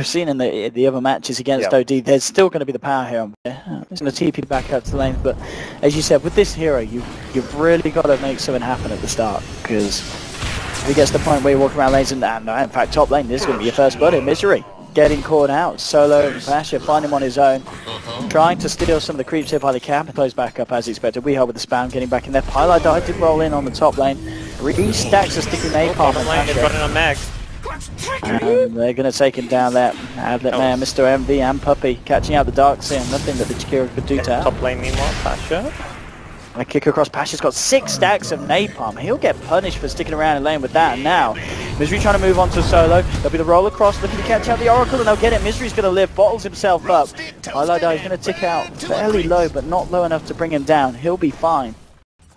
we've seen in the the other matches against Yep. OD, there's still going to be the power here. on there. It's going to TP back out to the lane, but as you said, with this hero, you you've really got to make something happen at the start because if he gets to the point where you walk around lanes and, and uh, in fact top lane, this is going to be your first blood in misery. Getting caught out, Solo and Pasha find him on his own, trying to steal some of the creeps here by the capitalize back up as expected. We help with the spam, getting back in there. Pilot died to roll in on the top lane, restacks a sticky napalm Bottom and lane is Pasha. Running on Mag. And they're going to take him down there. Adlet oh. Man, Mr. MV and Puppey catching out the Dark Seer. Nothing that the Jakiro could do to help. Top lane meanwhile, Pasha. A kick across Pasha's got six stacks of napalm. He'll get punished for sticking around in lane with that. And now, Misery trying to move on to solo. There'll be the roll across, looking to catch out the Oracle, and they'll get it. Misery's going to live, bottles himself up. Highlighter is going to tick out fairly low, but not low enough to bring him down. He'll be fine.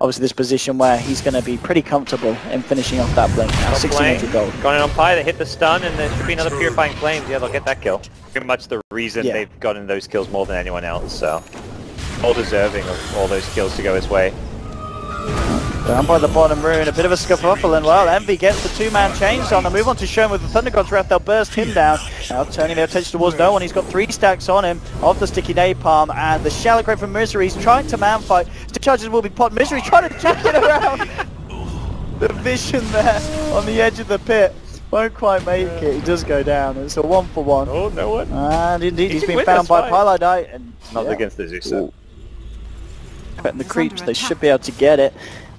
Obviously, this position where he's going to be pretty comfortable in finishing off that blink. Now, Top lane. 1600 gold. Going in on Pi, they hit the stun, and there should be another Purifying Flames. Yeah, they'll get that kill. Pretty much the reason Yeah. they've gotten those kills more than anyone else, so... All deserving of all those kills to go his way. Down by the bottom rune, a bit of a scuffle and well, Envy gets the two-man chains on. They move on to Sherm with the Thunder God's Wrath, they'll burst him down. Now turning their attention towards no one, he's got three stacks on him of the Sticky Napalm, and the Shallow Grave from Misery, he's trying to man fight. Stick charges will be pot. Misery trying to jack it around. the vision there on the edge of the pit. Won't quite make it, he does go down. It's a one for one. Oh, no one. And indeed, He he's can been found by fight. pieliedie. And Not yeah. against the Zeus. Ooh. Betting the creeps, they should be able to get it.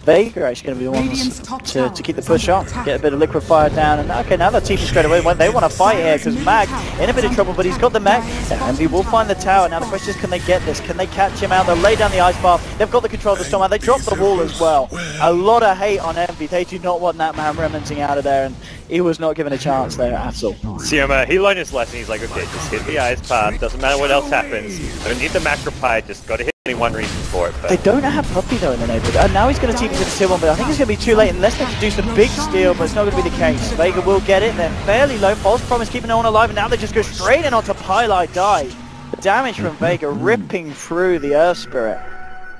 Vega are actually going to be the ones to, to keep the push under on, get a bit of liquid fire down, and okay, now they're TP straight away. When they want to fight here, because Mag in a bit of trouble, but he's got the Mag, and Envy will find the tower. Now the question is, can they get this? Can they catch him out? They'll lay down the ice bar. They've got the control of the storm, and they drop the wall as well. A lot of hate on Envy. They do not want that man rementing out of there, and he was not given a chance there at all. Sioma, he learned his lesson. He's like, okay, just hit the ice path. Doesn't matter what else happens. I don't need the Macropyre. Just got to hit only one reason for it. But. They don't have Puppey though in the neighborhood. And now he's going to TP to the tier one, but I think it's going to be too late unless they produce a big steal, but it's not going to be the case. Vega will get it. They're fairly low. False Promise keeping no one alive, and now they just go straight in onto pieliedie. The damage from Vega ripping through the Earth Spirit.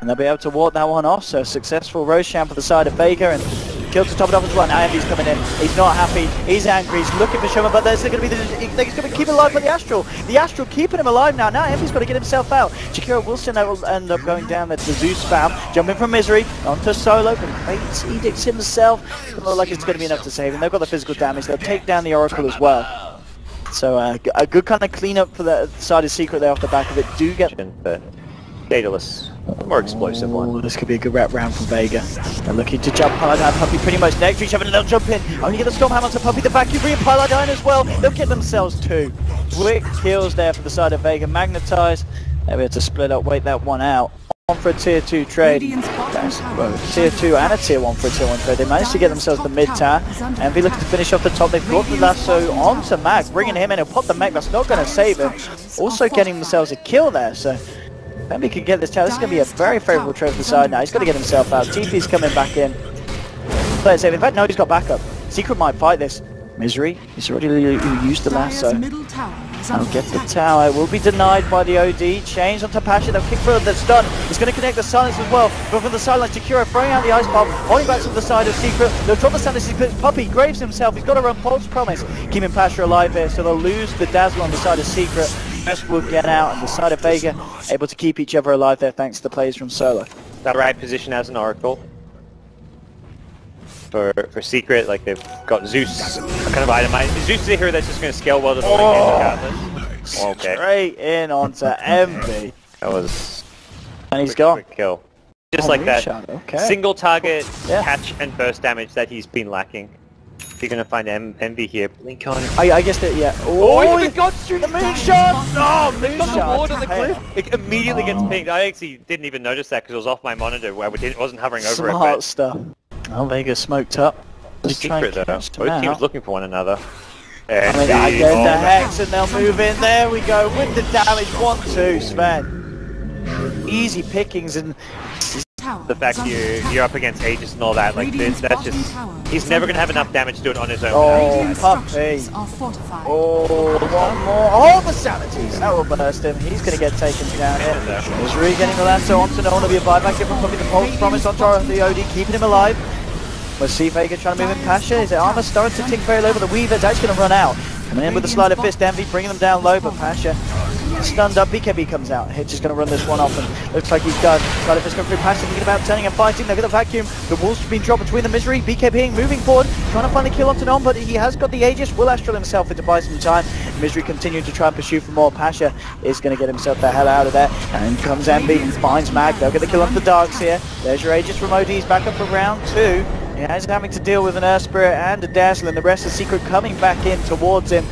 And they'll be able to ward that one off, so successful Roshan for the side of Vega, and kill the top as well. Now Envy's coming in. He's not happy. He's angry. He's looking for Shoma, but there's going to be the, he's going to keep it alive by the Astral. The Astral keeping him alive now. Now Envy's got to get himself out. Shakira Wilson will end up going down to the Zeus spam, jumping from Misery onto Solo, Fates Edicts himself. Doesn't look like it's going to be enough to save him. They've got the physical damage. They'll take down the Oracle as well. So uh, a good kind of cleanup for the side of Secret there off the back of it. Do get Daedalus, more explosive Ooh, one. this could be a good wrap round from Vega. They're looking to jump Paladin. Puppey pretty much next to each other and they'll jump in. Only get the Stormhammer to Puppey. The vacuum bring Paladin as well. They'll get themselves two. Quick kills there for the side of Vega. Magnetize. They'll be able to split up, wait that one out. On for a tier 2 trade. Radiant's bottom That's, well, tier 2 and a tier 1 for a tier 1 trade. They managed to get themselves the mid tower. And be looking to finish off the top. They've got the lasso onto Mag, bringing him in. He'll pop the mech. That's not going to save him. Also getting themselves a kill there. So Bambi can get this tower. This is going to be a very favourable trade for the side now. He's got to get himself out. TP's coming back in. Play it safe. In fact, no, he's got backup. Secret might fight this. Misery. He's already used the lasso. middle tower is I'll get the tower. Will be denied by the OD. Change onto Pasha. They'll kick for the stun. He's going to connect the silence as well. But from the sideline, Takura throwing out the ice bomb. Holding back to the side of Secret. They'll drop the silence. He Puppey. Graves himself. He's got to run false promise. Keeping Pasha alive here. So they'll lose the Dazzle on the side of Secret. Best will get out. And the side of Vega able to keep each other alive there thanks to the plays from Solo. That right position as an Oracle. For for Secret, like they've got Zeus kind of itemized. Zeus is a hero that's just going to scale well to the oh, game regardless. Okay, Straight in onto MV. that was And he's quick, gone. quick kill. Just Oh, like that, Okay. single target Yeah. catch and burst damage that he's been lacking. If you're going to find M Envy here, blink on. I, I guess that, yeah. Oh, Oh, he got through the moonshot! Oh, they got the Moonshot. ward on the cliff. It immediately gets Oh. pinged. I actually didn't even notice that because it was off my monitor where it wasn't hovering over Smart it. stuff. Oh, Vegas smoked up. But Just secret though. catch them Both teams looking for one another. I mean, I Envy, get oh, the hex and they'll move in. There we go with the damage. One, two, Sven. Easy pickings and Tower The fact you you're up against Aegis and all that, like this, that's just he's never gonna have enough damage to do it on his own. Oh, Radiant's puppy. structures are fortified. Oh, one more. Oh, the sanity. That will burst him. He's going to get taken down here. Is Rui getting the lasso onto no one will be a buyback here from Puppey. The False promise onto the OD, keeping him alive. We'll see Vega trying to move in Pasha. Is it armor starting to tick very low, but the Weaver's actually going to run out. Coming in with the Sleight of Fist, Envy bringing them down low, but Pasha stunned up. BKB comes out. Hitch is going to run this one off, and looks like he's done. But if it's going through Pasha, thinking about turning and fighting. They've got the vacuum. The walls have been dropped between the misery. BKB moving forward, trying to find the kill onto Non, but he has got the Aegis. Will Astral himself in to buy some time. Misery continuing to try and pursue for more. Pasha is going to get himself the hell out of there. And comes Envy, and finds Mag. They'll get the kill onto the Dark Seer. There's your Aegis from OD. He's back up for round two. Yeah, he's having to deal with an Earth Spirit and a Dazzle, and the rest of Secret coming back in towards him.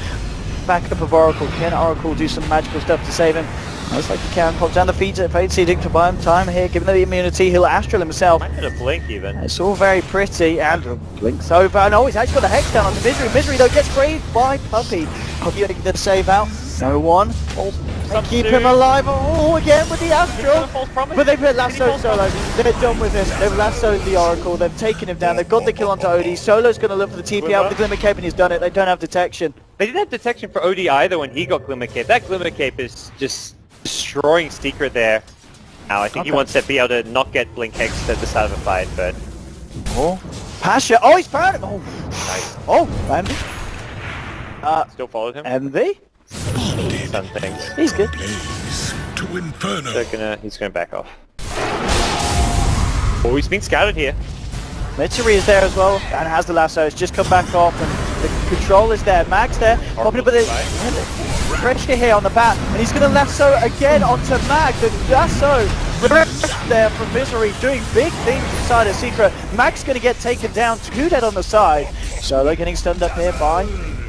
Back up of Oracle. Can Oracle do some magical stuff to save him? Looks like he can. Pops down the feet, Fade Seeding to buy him time here, giving him the immunity. He'll Astral himself. Might get a blink even. It's all very pretty, and blinks over. And oh, he's actually got the Hex down onto Misery. Misery, though, gets sprayed by Puppey. Puppey getting the save out. No one. They keep him alive. Oh, again with the Astral. But they've hit Lasso Solo. They're done with him. They've lassoed the Oracle. They've taken him down. They've got the kill onto Odie. Solo's going to look for the TP out with the Glimmer Cape, and he's done it. They don't have detection. They didn't have detection for OD either when he got Glimmer Cape. That Glimmer Cape is just destroying Secret there. Now, I think he wants to be able to not get Blink Hex at the start of a fight, but Oh. Pasha. Oh, he's found him. Oh, nice. oh Envy. Uh, Still followed him. Envy? Some things. He's good. To inferno. They're uh, gonna, he's gonna back off. Oh, he's being scouted here. Mitsuri is there as well and has the lasso. It's just come back off and the control is there. Mag's there. Popping up with the pressure here on the bat and he's going to lasso again onto Mag. The lasso there from Misery doing big things inside a secret. Mag's going to get taken down. Two dead on the side. Solo getting stunned up here by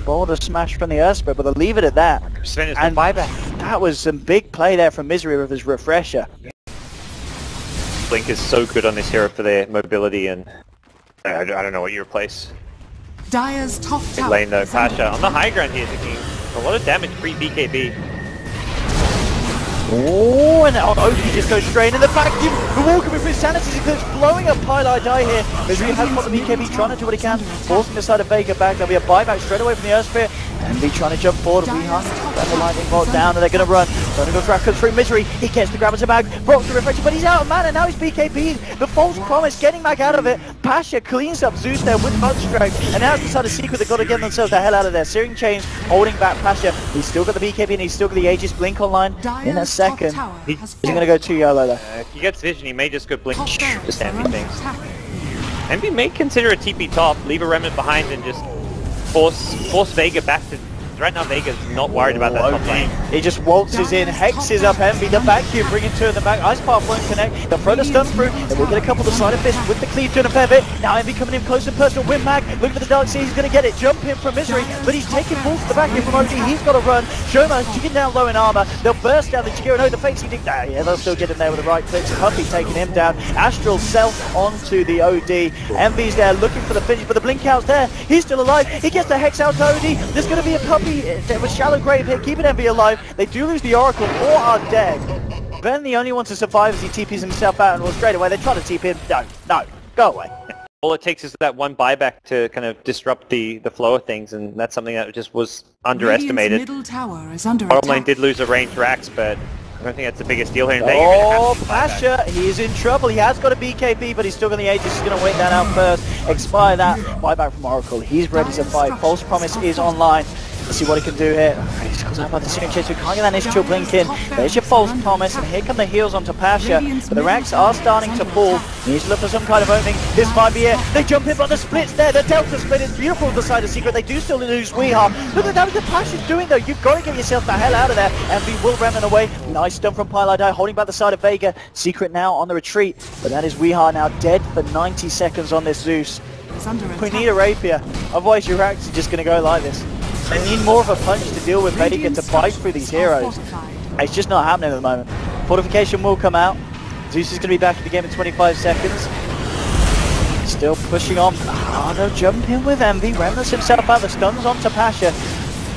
Boulder smash from the Earth Spirit, but they'll leave it at that. Sven is And the buyback. that was some big play there from Misery with his refresher. Blink is so good on this hero for their mobility and I, I don't know what you replace. Dyer's top Mid tower lane though, Pasha on the high ground here taking a lot of damage pre-BKB. Oh, and oh, Oki just goes straight in the vacuum. The Walker with his Sanity's Eclipse blowing up pieliedie here. Misery has got the BKB trying to do what he can, forcing the side of Vega back. There'll be a buyback straight away from the Earth Spirit. And be trying to jump forward. We got the lightning bolt down and they're going to run. Gonna go Draco through Misery. He gets the grab as a mag. Brock's the refresher, but he's out of mana. Now he's BKB. The false promise getting back out of it. Pasha cleans up Zeus there with Mud Strike. And now it's decided Secret they've got to get themselves the hell out of there. Searing Chains holding back Pasha. He's still got the BKB and he's still got the Aegis Blink online in a second. tower He- has Is he going to go too YOLO though? Uh, if he gets vision, he may just go blink, Top just barracks are envy under things. attack. Envy may consider a TP top, leave a remnant behind and just force force Vega back to... Right now Vega's not worried about that top lane. He just waltzes in, hexes up Envy, the vacuum, bringing two in the back. Ice Path won't connect. They'll throw the stun through, and we'll get a couple of the Sleight of Fist with the cleave doing a fair bit. Now Envy coming in close and personal. Win Mag, looking for the Dark Seer, he's going to get it. Jump in from Misery, but he's taking balls to the vacuum from OG. He's got to run. Shoma chicken down low in armor. They'll burst down the Jakiro. No, the face he did. Ah, yeah, they'll still get him there with the right clicks. Puppey taking him down. Astral self onto the OD. Envy's there looking for the finish, but the blink out's there. He's still alive. He gets the hex out to OD. There's going to be a Puppey. Uh, there was shallow grave here, keeping Envy alive. They do lose the Oracle or are dead. Ben, the only one to survive as he TPs himself out and will straight away. They try to TP him. No, no, go away. All it takes is that one buyback to kind of disrupt the, the flow of things, and that's something that just was underestimated. Radiant's middle tower is under Bottom lane did lose a range Rax, but I don't think that's the biggest deal here. And Oh, have to buy. Pasha, he's in trouble. He has got a BKB, but he's still got the Aegis. He's going to wait that out first. Expire that. Buyback from Oracle. He's ready to fight. False Promise is online. Let's see what he can do here. He's called out by the Searing Chains. We can't get that initial blink in. There's your False Promise, and here come the heels onto Pasha. But the Rax are starting to fall. He needs to look for some kind of opening. This might be it. They jump in, but the split's there. The Delta split is beautiful the side of Secret. They do still lose w33haa. Look at that what the Pasha's doing, though. You've got to get yourself the hell out of there. And we will remnant away. Nice stun from pieliedie, holding back the side of Vega. Secret now on the retreat. But that is w33haa now dead for 90 seconds on this Zeus. We need a rapier. Otherwise, your Rax is just going to go like this. They need more of a punch to deal with Vega to top through these heroes. It's just not happening at the moment. Fortification will come out. Zeus is going to be back in the game in 25 seconds. Still pushing on. Oh no, jump in with Envy. Remnants himself out. The stuns onto Pasha.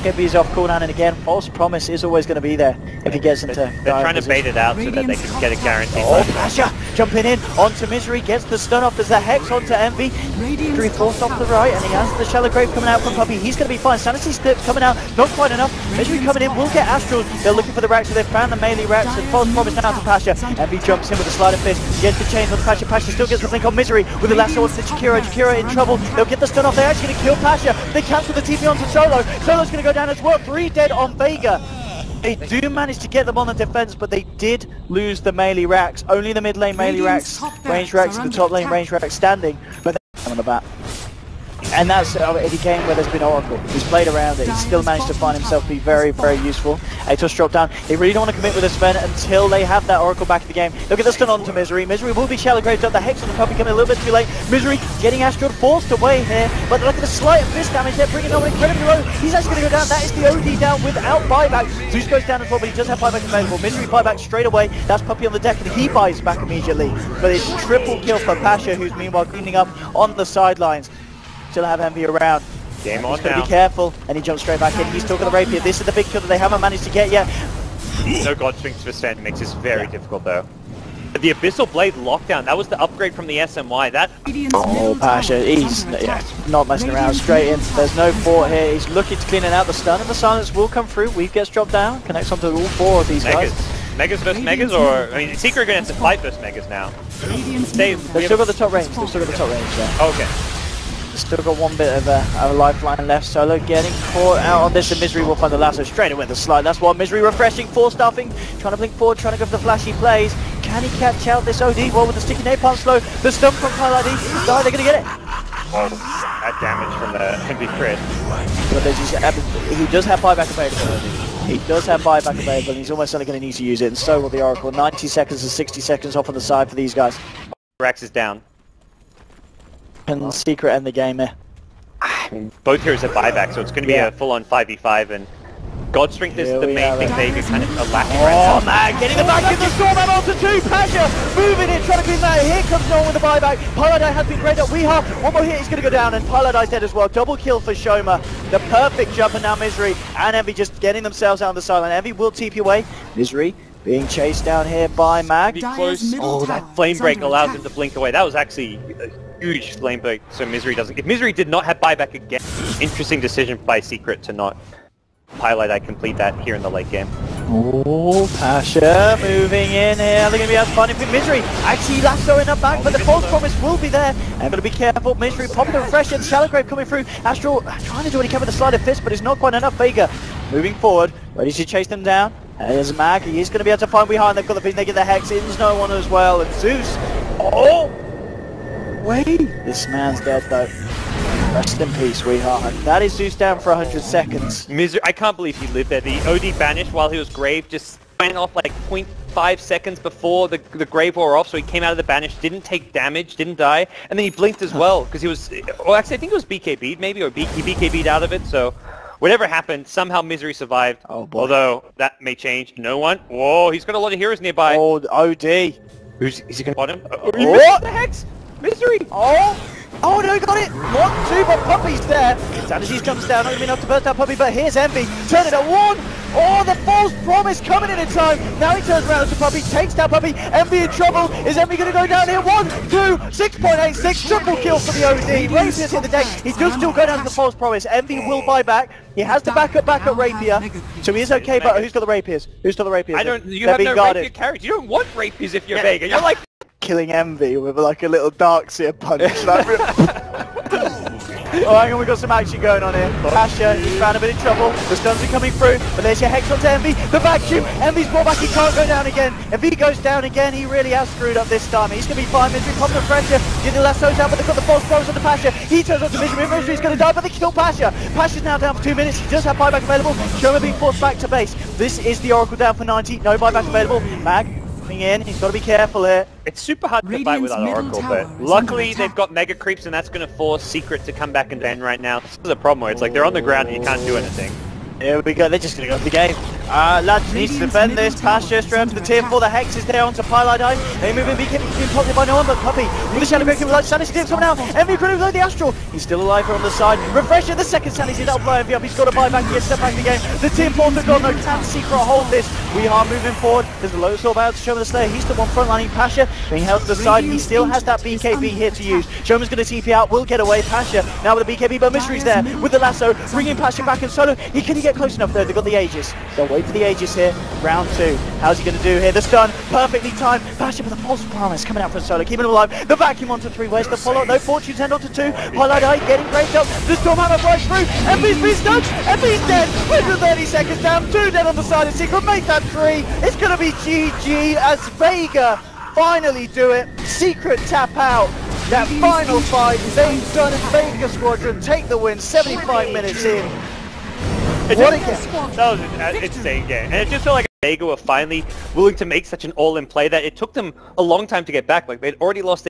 Gibby's off cooldown and again, false promise is always going to be there if he gets into They're, they're trying to bait it out so that they can get a guarantee. Oh. Pasha jumping in onto Misery, gets the stun off. There's a Hex onto Envy. Three forced off the right, and he has the Shallow Grave coming out from Puppy. He's going to be fine. Sanity Slip coming out, not quite enough. Misery coming in, will get Astral. They're looking for the so they've found the melee and false promise now to Pasha. Envy jumps in with a Sleight of Fist, gets the chains on Pasha. Pasha still gets the blink on Misery with the last lasso onto Jakiro. Jakiro in trouble. They'll get the stun off. They're actually going to kill Pasha. They cancel the TP onto Solo. Solo's going to go down as well. Three dead on Vega. They do manage to get them on the defense, but they did lose the melee racks. Only the mid lane melee racks, range racks, and the top lane range racks standing, but they're on the bat. And that's uh, a game where there's been Oracle. He's played around it. He's still managed to find himself be very, very useful. A Atos drop down. They really don't want to commit with this Sven until they have that Oracle back in the game. Look at this stun on to Misery. Misery will be shallow graved up. The Hex on the Puppey coming a little bit too late. Misery getting Astral forced away here. But look at the slight fist damage there, bringing on incredibly low. He's actually going to go down. That is the OD down without buyback. Zeus goes down as well, but he does have buyback available. Misery buyback straight away. That's Puppey on the deck, and he buys back immediately. But it's triple kill for Pasha, who's meanwhile cleaning up on the sidelines. Still have Envy around. Game He's on got to now. be careful, and he jumps straight back in. He's still got the rapier. This is the big kill that they haven't managed to get yet. No God Strength for Sven makes this very difficult though. The Abyssal Blade lockdown, that was the upgrade from the SMY. That Oh, middle Pasha, he's yeah, not messing around. Straight in. There's no fort here. He's looking to clean it out. The stun and the silence will come through. Weave gets dropped down. Connects onto all four of these guys. Megas. Megas versus Megas, or I mean, Secret are gonna have to fight versus Megas now. Radiant's Dave, middle They've we still have- got the top range. They've still got the top range there. Okay. Still got one bit of a, a lifeline left. Solo getting caught out on this, and Misery will find the lasso straight away the slide. That's why Misery refreshing, four stuffing, trying to blink forward, trying to go for the flashy plays. Can he catch out this OD? Well, with the sticky napalm slow, the stump from Kyle ID. They're going to get it. That damage from the heavy crit. But just, uh, he does have buyback available. He does have buyback available, and he's almost certainly going to need to use it, and so will the Oracle. 90 seconds and 60 seconds off on the side for these guys. Rax is down. Can Secret end the game here? I mean, both heroes have buyback, so it's going to be Yeah. a full-on 5v5, and God Strength is the main thing right. Vega kind of are lacking Oh right now. man, getting the back in the storm and onto two, Pasha moving in, trying to clean that. Here comes Nolan with the buyback. pieliedie has been great up. We have one more hit, he's going to go down, and pieliedie's dead as well. Double kill for Shoma. The perfect jump, and now Misery and Envy just getting themselves out on the sideline. Envy will TP away. Misery being chased down here by Mag. Dyer's middle Oh, that flame is break allows attack. him to blink away. That was actually a huge Flamebreak, so Misery doesn't... If Misery did not have buyback again, interesting decision by Secret to not highlight I complete that here in the late game. Oh, Pasha moving in here. They're going to be out finding Misery. Actually, lassoing up back, but the false promise will be there. And got to be careful. Misery popping the refresh and Shallow Grave coming through. Astral trying to do what he can with the Sleight of Fist, but it's not quite enough. Vega moving forward, ready to chase them down. There's Mag. He is going to be able to find behind. They've got the piece. They get the Hex. In's no one as well. And Zeus. Oh! Wait. This man's dead, though. Rest in peace, sweetheart. That is Zeus down for 100 seconds. Misery, I can't believe he lived there. The OD banished while he was grave just went off like 0.5 seconds before the, the grave wore off, so he came out of the banish, didn't take damage, didn't die, and then he blinked as well, because he was, well actually I think it was BKB'd maybe, or B, he BKB'd out of it, so whatever happened, somehow Misery survived, Oh, boy. although that may change. No one, whoa, he's got a lot of heroes nearby. Oh, OD. Who's, is he going to bot him? Oh, What? the hex! Misery! Oh! Oh no, he got it! One, two, but Puppey's there! Sanasis comes down, not even enough to burst out Puppey, but here's Envy, turn it at one! Oh, the false promise coming in in time! Now he turns around to Puppey, takes down Puppey, Envy in trouble! Is Envy gonna go down here? One, two, 6.86, triple kill for the OD! Rapier's in the deck, he does still go down to the false promise, Envy will buy back, he has the backup back at Rapier, so he is okay, but who's got the Rapiers? Who's got the Rapiers? I don't, you They're have no guarded. rapier carries. You don't want rapiers if you're Vega. You're like, killing Envy with like a little dark seer punch. oh, hang on, we got some action going on here. Pasha, he's found a bit of trouble. The stuns are coming through, but there's your hex onto Envy. The vacuum, Envy's brought back, he can't go down again. If he goes down again, he really has screwed up this time. He's going to be fine. Misery popping the pressure, getting the lassos out, but they've got the false throws onto Pasha. He turns onto Misery, Misery's going to die, but they kill Pasha. Pasha's now down for two minutes. He does have buyback available. Shoma being forced back to base. This is the Oracle down for 90. No buyback available. Mag coming in. He's got to be careful here. It's super hard to fight Radiant's without middle Oracle, but luckily they've got Mega Creeps and that's going to force Secret to come back and bend right now. This is a problem where it's like they're on the ground and you can't do anything. Here we go, they're just going to go for the game. Uh, lads needs to defend this. Pasha is straight to the tier attack. 4. The Hex is there onto pieliedie. They move in, being popped by no one but Puppey. With the Shadow Breaker, like Sanity Dip coming out. Envy Crew below the Astral. He's still alive on the side. Refresher, the second Sanity Dip fly Envy up. He's got to buy back and get step back in the game. The tier 4 to God, no can Secret hold this. We are moving forward. There's a low sword out to Shoma the Slayer. He's the one frontlining Pasha. Being held to the side. He still has that BKB here to use. Shoma's going to TP out, will get away. Pasha now with the BKB, but Mystery's there with the lasso, bringing Pasha back in solo. He he get close enough though? They've got the Aegis. Wait for the Aegis here. Round two. How's he going to do here? The stun, perfectly timed. Basher with a false promise coming out from Solo, keeping him alive. The vacuum onto three. Where's the follow-up? No fortunes end onto two. Highlight Eye getting great up. The Stormhammer flies through. FB's been stunned. FB's dead. With 30 seconds down. Two dead on the side of Secret. Make that three. It's going to be GG as Vega finally do it. Secret tap out. That final fight, they've done it. Vega Squadron take the win. 75 minutes in. It What a game. That was an uh, insane game. And it just felt like Vega were finally willing to make such an all-in play that it took them a long time to get back. Like, they'd already lost